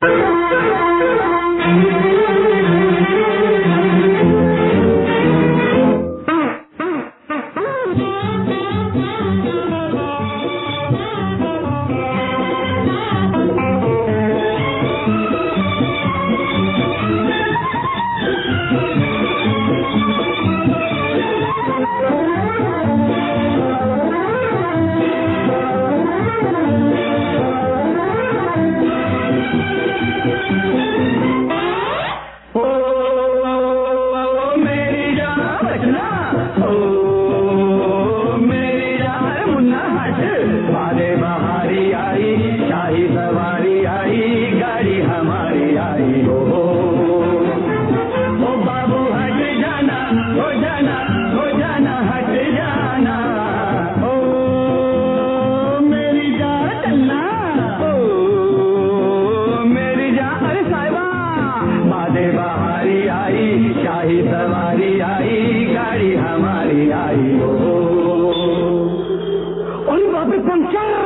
Thank you. हमारी आई, शाही सवारी आई, गाड़ी हमारी आई, हो बाबू, हट जाना, हो जाना हो जाना, हट जाना। ओ, मेरी जा चलना। ओ, मेरी जा अरे साहिबा मादे बहारी आई, शाही सवारी आई, गाड़ी हमारी आई, हो अरे बाबू पंचर।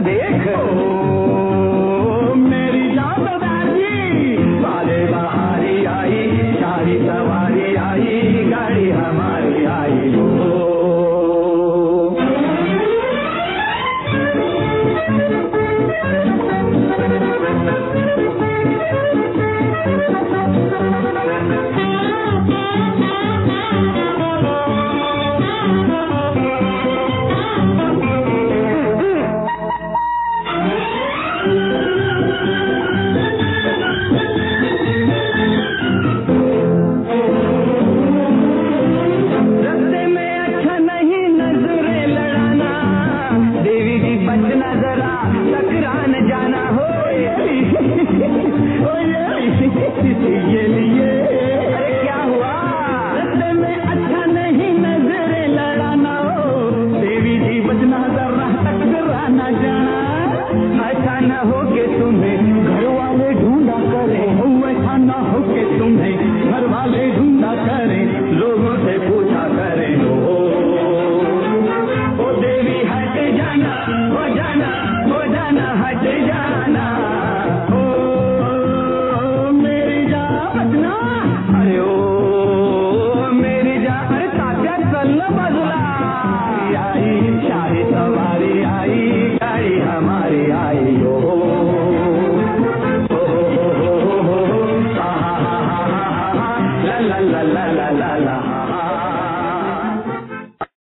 देख आई शाही सवारी आई गाड़ी हमारी आई ओ